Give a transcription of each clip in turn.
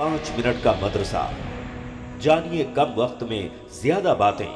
पाँच मिनट का मदरसा। जानिए कम वक्त में ज़्यादा बातें।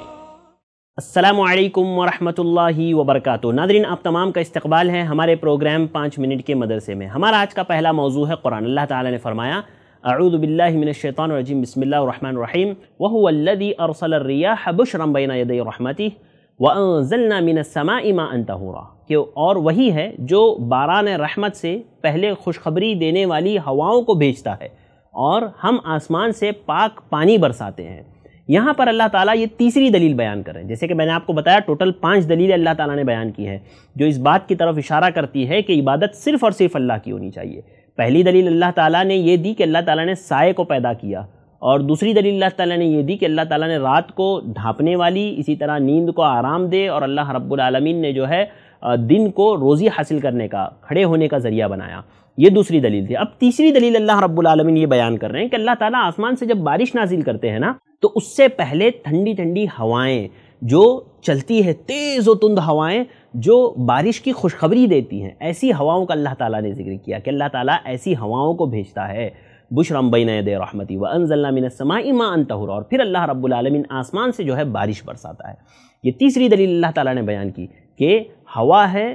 वालेकुम वरहमतुल्लाहि वबरकातुहू। नादरीन, आप तमाम का इस्तकबाल है हमारे प्रोग्राम पाँच मिनट के मदरसे में। हमारा आज का पहला मौजू है कुरान। अल्लाह ताला ने फरमाया अऊदु बिल्लाहि मिनश शैतानिर रजीम, बिस्मिल्लाहिर रहमानिर रहीम। व हुवल्लज़ी अरसल रियाह बुशरम बैना यदै रहमतिह व अंज़लना मिनस समाई माअन तहूरा। कि और वही है जो बारान रहमत से पहले खुशखबरी देने वाली हवाओं को भेजता है। और हम आसमान से पाक पानी बरसाते हैं। यहाँ पर अल्लाह ताला ये तीसरी दलील बयान कर रहे हैं। जैसे कि मैंने आपको बताया, टोटल पाँच दलील अल्लाह ताला ने बयान की हैं, जो इस बात की तरफ़ इशारा करती है कि इबादत सिर्फ़ और सिर्फ़ अल्लाह की होनी चाहिए। पहली दलील अल्लाह ताला ने ये दी कि अल्लाह ताला ने साय को पैदा किया, और दूसरी दलील अल्लाह ताला ने ये दी कि अल्लाह ताला ने रात को ढांपने वाली, इसी तरह नींद को आराम दे, और अल्लाह रब्बुल आलमीन ने जो है दिन को रोज़ी हासिल करने का, खड़े होने का ज़रिया बनाया। ये दूसरी दलील थी। अब तीसरी दलील अल्लाह रब्बुल आलमीन ये बयान कर रहे हैं कि अल्लाह ताला आसमान से जब बारिश नाजिल करते हैं ना तो उससे पहले ठंडी ठंडी हवाएँ, जो चलती है, तेज़ व तुंद हवाएँ, जो बारिश की खुशखबरी देती हैं, ऐसी हवाओं का अल्लाह ताला ने ज़िक्र किया कि अल्लाह ताला ऐसी हवाओं को भेजता है। बुशरम बैन दे रहमती, व अनजल्ला मिनसमाई मा अंतहुर और फिर अल्लाह रब्बुल आलमीन आसमान से जो है बारिश बरसाता है। ये तीसरी दलील अल्लाह ताला ने बयान की कि हवा है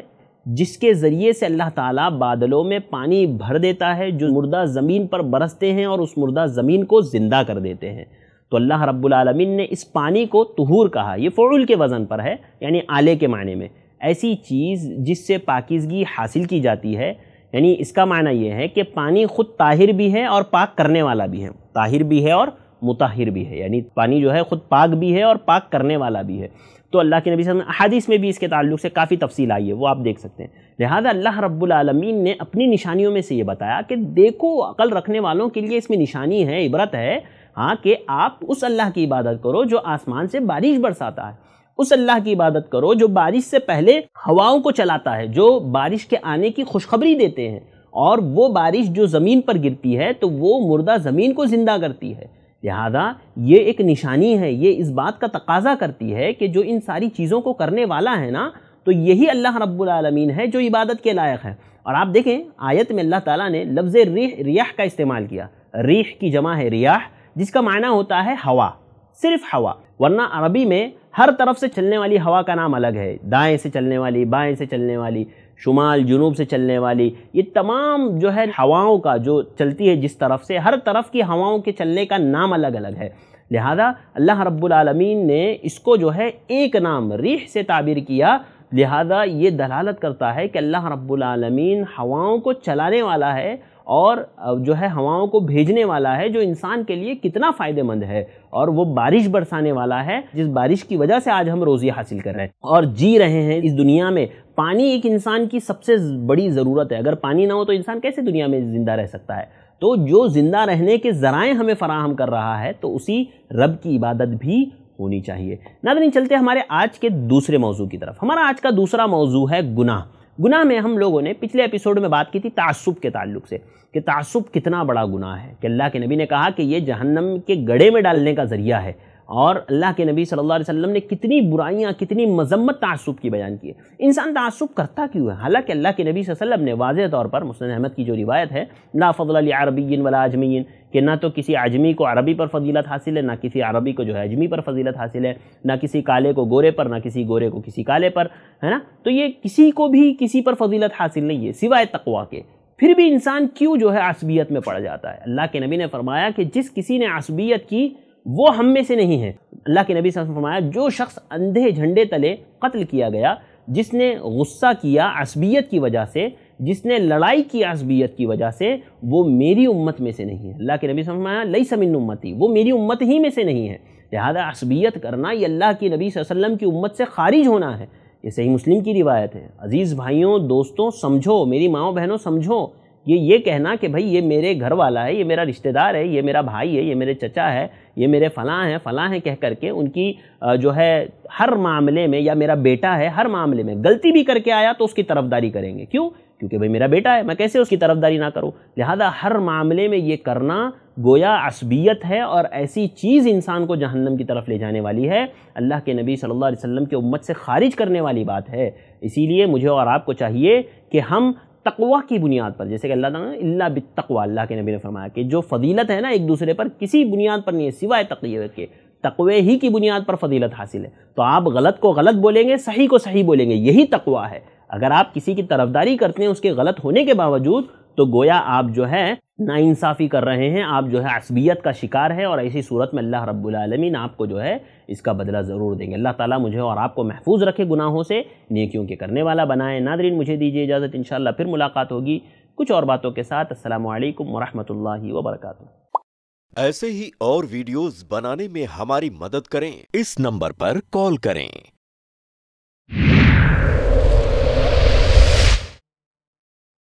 जिसके ज़रिए से अल्लाह ताला बादलों में पानी भर देता है, जो मुर्दा ज़मीन पर बरसते हैं और उस मुर्दा ज़मीन को ज़िंदा कर देते हैं। तो अल्लाह रब्बुल आलमीन ने इस पानी को तहूर कहा। ये फ़ुल के वज़न पर है, यानी आले के माने में। ऐसी चीज़ जिससे पाकिजगी हासिल की जाती है यानी इसका मायना यह है कि पानी ख़ुद ताहिर भी है और पाक करने वाला भी है। ताहिर भी है और मुताहिर भी है। यानी पानी जो है ख़ुद पाक भी है और पाक करने वाला भी है। तो अल्लाह के नबी हदीस में भी इसके ताल्लुक से काफ़ी तफसील आई है, वो आप देख सकते हैं। लिहाजा अल्लाह रब्बुल आलमीन ने अपनी निशानियों में से ये बताया कि देखो, अकल रखने वालों के लिए इसमें निशानी है, इबरत है हाँ कि आप उस अल्लाह की इबादत करो जो आसमान से बारिश बरसाता है। उस अल्लाह की इबादत करो जो बारिश से पहले हवाओं को चलाता है, जो बारिश के आने की खुशखबरी देते हैं। और वो बारिश जो ज़मीन पर गिरती है तो वो मुर्दा ज़मीन को ज़िंदा करती है। लिहाजा ये एक निशानी है, ये इस बात का तकाजा करती है कि जो इन सारी चीज़ों को करने वाला है ना तो यही अल्लाह रब्बुल आलमीन है जो इबादत के लायक है। और आप देखें, आयत में अल्लाह ताला ने लफ्ज़ रिह, रियाह का इस्तेमाल किया। रिह की जमा है रियाह, जिसका मायना होता है हवा, सिर्फ़ हवा। वरना अरबी में हर तरफ़ से चलने वाली हवा का नाम अलग है। दाएँ से चलने वाली, बाएँ से चलने वाली, शुमाल, जुनूब से चलने वाली, ये तमाम जो है हवाओं का, जो चलती है जिस तरफ़ से, हर तरफ़ की हवाओं के चलने का नाम अलग अलग है। लिहाजा अल्लाह रब्बुल ने इसको जो है एक नाम, रिह से ताबिर किया। लिहाजा ये दलालत करता है कि अल्लाह रब्बुल हवाओं को चलाने वाला है और जो है हवाओं को भेजने वाला है, जो इंसान के लिए कितना फ़ायदेमंद है। और वो बारिश बरसाने वाला है, जिस बारिश की वजह से आज हम रोज़ी हासिल कर रहे हैं। और जी रहे हैं इस दुनिया में, पानी एक इंसान की सबसे बड़ी ज़रूरत है। अगर पानी ना हो तो इंसान कैसे दुनिया में ज़िंदा रह सकता है? तो जो ज़िंदा रहने के ज़राए हमें फ़राहम कर रहा है तो उसी रब की इबादत भी होनी चाहिए। नादरीन चलते हमारे आज के दूसरे मौजू की तरफ़। हमारा आज का दूसरा मौजू है गुनाह। गुनाह में हम लोगों ने पिछले एपिसोड में बात की थी तासुब के ताल्लुक से, कि तासुब कितना बड़ा गुनाह है, कि अल्लाह के नबी ने कहा कि ये जहन्नम के गड़े में डालने का ज़रिया है, और अल्लाह के नबी सल्लल्लाहु अलैहि वसल्लम ने कितनी बुराइयाँ, कितनी मजम्मत तासुब की बयान की है। इंसान तासुब करता क्यों है? हालाँकि अल्लाह के नबी वसल्लम ने वाज तौर पर मुस्लिम अहमद की जो रिवायत है ना फ़ल अरबीन वाला आजमीन कि ना तो किसी आजमी को अरबी पर फजीलत हासिल है, ना किसी अरबी को जो है अजमी पर फजीलत हासिल है, ना किसी काले को गोरे पर, ना किसी गोरे को किसी काले पर, है ना? तो ये किसी को भी किसी पर फजीलत हासिल नहीं है, सिवाय तकवा के। फिर भी इंसान क्यों जो है असबियत में पड़ जाता है? अल्लाह के नबी ने फरमाया कि जिस किसी ने आसबियत की, वो हम में से नहीं है। अल्लाह के नबी ने फरमाया, जो शख्स अंधे झंडे तले कत्ल किया गया, जिसने गुस्सा किया असबियत की वजह से जिसने लड़ाई की असबियत की वजह से वो मेरी उम्मत में से नहीं है। अल्लाह के नबी फरमाया लई समिन उम्मती वो मेरी उम्मत ही में से नहीं है। लिहाजा असबियत करना ये अल्लाह की नबी वसल्लम की उम्मत से खारिज होना है। ये सही मुस्लिम की रिवायत है। अज़ीज़ भाइयों, दोस्तों, समझो, मेरी माओ बहनों, समझो। ये ये कहना कि भाई, ये मेरे घर वाला है, ये मेरा रिश्तेदार है, ये मेरा भाई है, ये मेरे चचा है, ये मेरे फ़लाँ हैं फ़लाँ हैं कह करके उनकी जो है, हर मामले में या मेरा बेटा है, हर मामले में गलती भी करके आया तो उसकी तरफदारी करेंगे। क्यों? क्योंकि भाई मेरा बेटा है, मैं कैसे उसकी तरफदारी ना करूँ? लिहाजा हर मामले में ये करना गोया असबियत है और ऐसी चीज़ इंसान को जहन्नम की तरफ़ ले जाने वाली है। अल्लाह के नबी सल्लल्लाहु अलैहि वसल्लम के उम्मत से खारिज करने वाली बात है। इसीलिए मुझे और आपको चाहिए कि हम तकवा की बुनियाद पर, जैसे कि अल्लाह ताला इल्ला बितकवा अल्लाह के नबी ने फरमाया कि जो फजीलत है ना एक दूसरे पर, किसी बुनियाद पर नहीं है, सिवाय तकये के। तकवे ही की बुनियाद पर फजीलत हासिल है। तो आप गलत को गलत बोलेंगे, सही को सही बोलेंगे, यही तकवा है। अगर आप किसी की तरफदारी करते हैं उसके गलत होने के बावजूद तो गोया आप जो है, नाइंसाफ़ी कर रहे हैं, आप जो है असबियत का शिकार है और ऐसी सूरत में अल्लाह रब्बुल आलमीन आपको जो है, इसका बदला ज़रूर देंगे। अल्लाह ताला मुझे और आपको महफूज रखे गुनाहों से, नेकियों के करने वाला बनाए। नादरीन, मुझे दीजिए इजाज़त इन फिर मुलाकात होगी। कुछ और बातों के साथ असल वरहमल वर्का ऐसे ही और वीडियोस बनाने में हमारी मदद करें। इस नंबर पर कॉल करें।